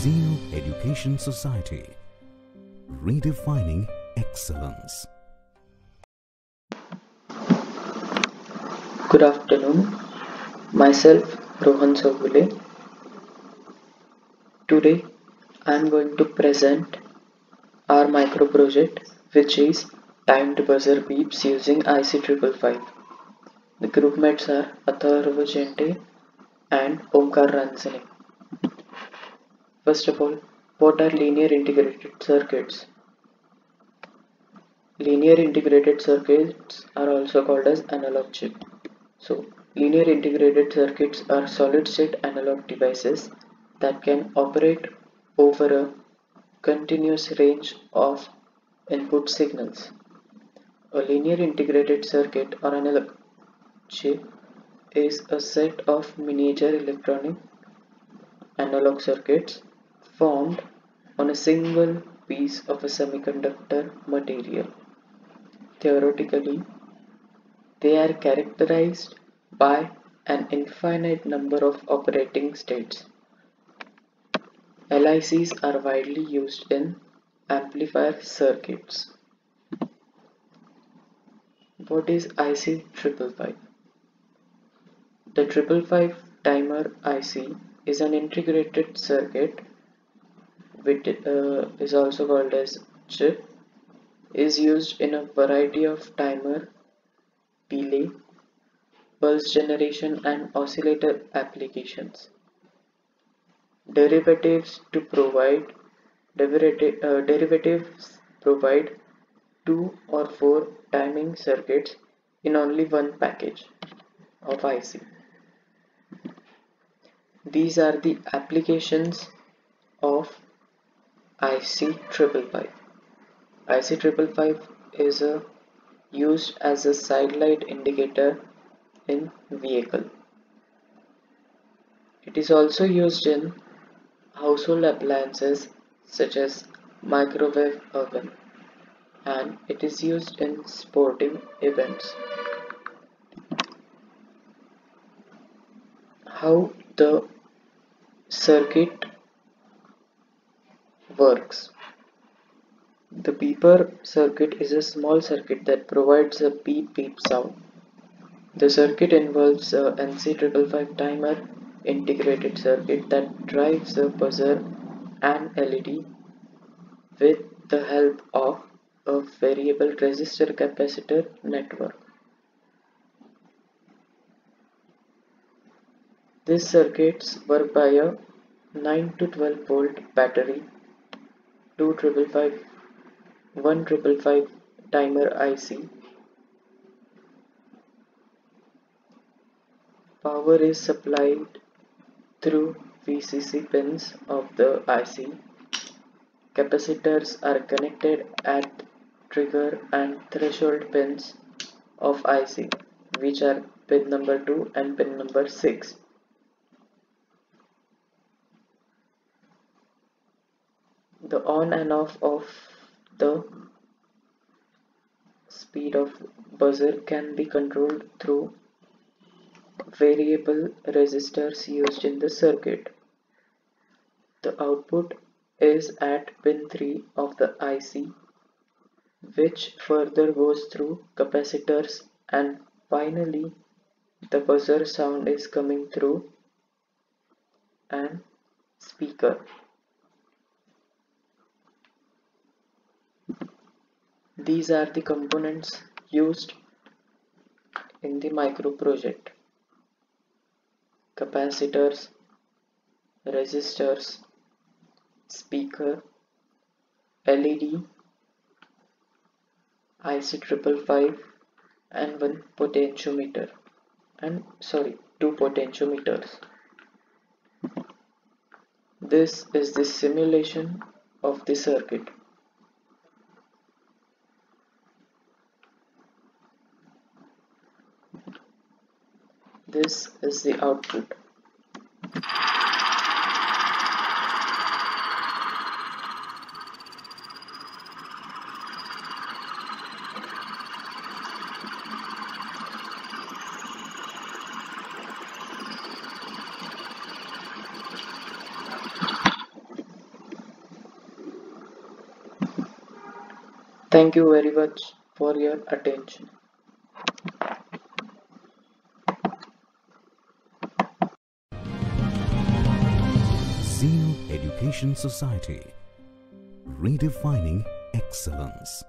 Zeal Education Society. Redefining excellence. Good afternoon. Myself Rohan Savule. Today I am going to present our micro project which is timed buzzer beeps using IC555. The group mates are Atharva Jente and Omkar Ransane. First of all, what are linear integrated circuits? Linear integrated circuits are also called as analog chip. So, linear integrated circuits are solid state analog devices that can operate over a continuous range of input signals. A linear integrated circuit or analog chip is a set of miniature electronic analog circuits formed on a single piece of a semiconductor material. Theoretically, they are characterized by an infinite number of operating states. LICs are widely used in amplifier circuits. What is IC 555? The 555 timer IC is an integrated circuit which uh, is also called as chip is used in a variety of timer, delay, pulse generation and oscillator applications. Derivatives to provide derivative, uh, derivatives provide two or four timing circuits in only one package of IC. These are the applications of IC triple five. IC triple five is a, used as a side light indicator in vehicle. It is also used in household appliances such as microwave oven and it is used in sporting events. How the circuit works. The beeper circuit is a small circuit that provides a beep beep sound. The circuit involves an IC555 timer integrated circuit that drives a buzzer and LED with the help of a variable resistor capacitor network. These circuits work by a 9 to 12 volt battery, 2 555, 1 555 timer IC. Power is supplied through VCC pins of the IC. Capacitors are connected at trigger and threshold pins of IC which are pin number 2 and pin number 6. The on and off of the speed of buzzer can be controlled through variable resistors used in the circuit. The output is at pin 3 of the IC which further goes through capacitors and finally the buzzer sound is coming through an speaker. These are the components used in the micro project. Capacitors, resistors, speaker, LED, IC555 and one potentiometer and sorry two potentiometers. This is the simulation of the circuit. This is the output. Thank you very much for your attention. Education Society. Redefining excellence.